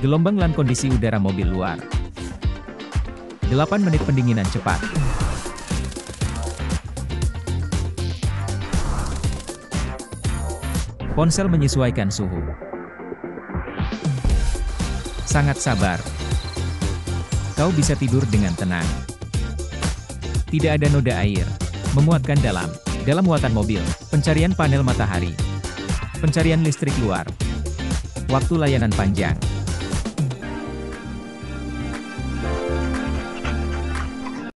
Gelombang lan kondisi udara mobil luar. 8 menit pendinginan cepat. Ponsel menyesuaikan suhu. Sangat sabar. Kau bisa tidur dengan tenang. Tidak ada noda air. Memuatkan dalam. Dalam muatan mobil, pencarian panel matahari. Pencarian listrik luar. Waktu layanan panjang.